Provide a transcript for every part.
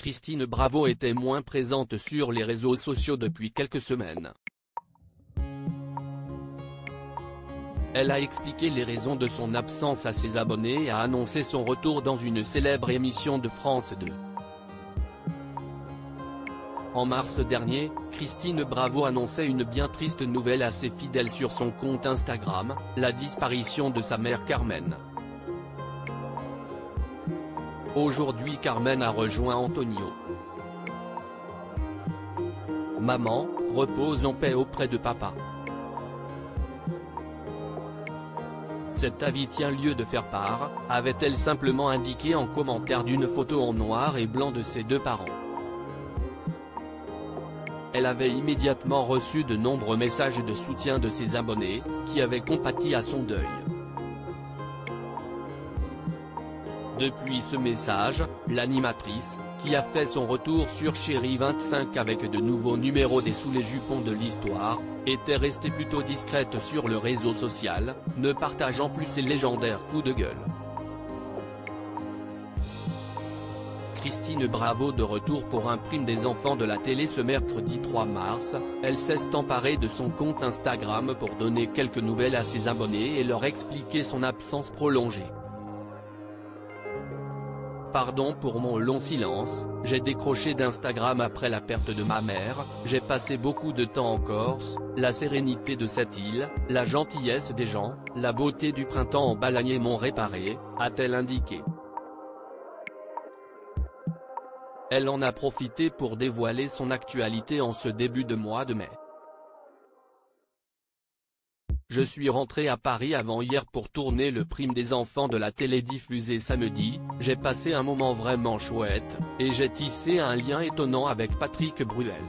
Christine Bravo était moins présente sur les réseaux sociaux depuis quelques semaines. Elle a expliqué les raisons de son absence à ses abonnés et a annoncé son retour dans une célèbre émission de France 2. En mars dernier, Christine Bravo annonçait une bien triste nouvelle à ses fidèles sur son compte Instagram, la disparition de sa mère Carmen. Aujourd'hui Carmen a rejoint Antonio. Maman, repose en paix auprès de papa. Cet avis tient lieu de faire part, avait-elle simplement indiqué en commentaire d'une photo en noir et blanc de ses deux parents. Elle avait immédiatement reçu de nombreux messages de soutien de ses abonnés, qui avaient compati à son deuil. Depuis ce message, l'animatrice, qui a fait son retour sur Chérie 25 avec de nouveaux numéros des sous les jupons de l'histoire, était restée plutôt discrète sur le réseau social, ne partageant plus ses légendaires coups de gueule. Christine Bravo de retour pour un prime des enfants de la télé ce mercredi 3 mars, elle s'est emparée de son compte Instagram pour donner quelques nouvelles à ses abonnés et leur expliquer son absence prolongée. Pardon pour mon long silence, j'ai décroché d'Instagram après la perte de ma mère, j'ai passé beaucoup de temps en Corse, la sérénité de cette île, la gentillesse des gens, la beauté du printemps en balanier m'ont réparé, a-t-elle indiqué. Elle en a profité pour dévoiler son actualité en ce début de mois de mai. Je suis rentré à Paris avant hier pour tourner le prime des enfants de la télé diffusée samedi, j'ai passé un moment vraiment chouette, et j'ai tissé un lien étonnant avec Patrick Bruel.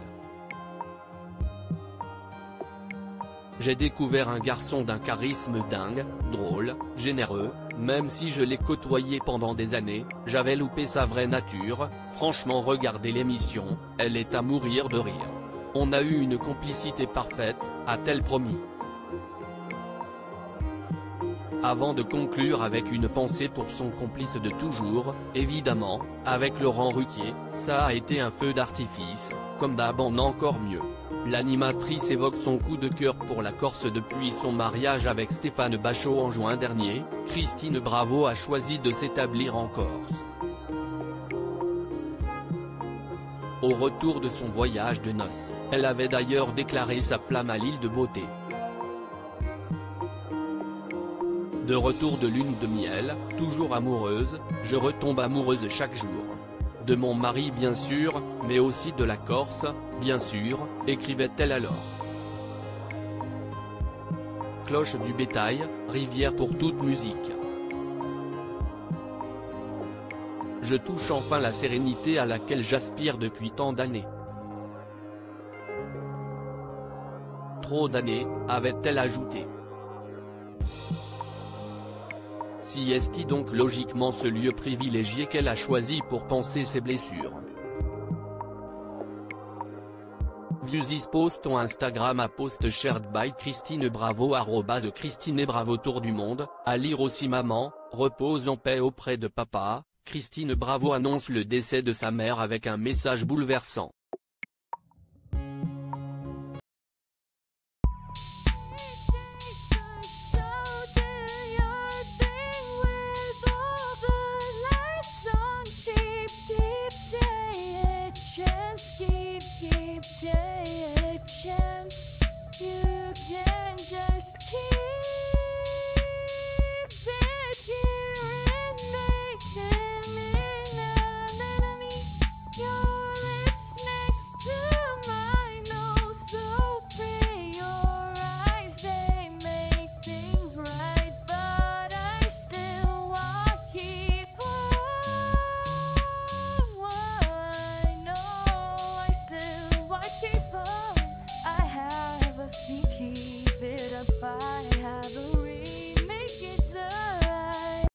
J'ai découvert un garçon d'un charisme dingue, drôle, généreux, même si je l'ai côtoyé pendant des années, j'avais loupé sa vraie nature, franchement regardez l'émission, elle est à mourir de rire. On a eu une complicité parfaite, a-t-elle promis. Avant de conclure avec une pensée pour son complice de toujours, évidemment, avec Laurent Ruquier, ça a été un feu d'artifice, comme d'hab en encore mieux. L'animatrice évoque son coup de cœur pour la Corse depuis son mariage avec Stéphane Bachot en juin dernier, Christine Bravo a choisi de s'établir en Corse. Au retour de son voyage de noces, elle avait d'ailleurs déclaré sa flamme à l'île de beauté. De retour de lune de miel, toujours amoureuse, je retombe amoureuse chaque jour. De mon mari bien sûr, mais aussi de la Corse, bien sûr, écrivait-elle alors. Cloche du bétail, rivière pour toute musique. Je touche enfin la sérénité à laquelle j'aspire depuis tant d'années. Trop d'années, avait-elle ajouté. Si est donc logiquement ce lieu privilégié qu'elle a choisi pour penser ses blessures? Vusis post on Instagram à post shared by Christine Bravo arrobase Christine Bravo Tour du Monde, à lire aussi maman, repose en paix auprès de papa, Christine Bravo annonce le décès de sa mère avec un message bouleversant.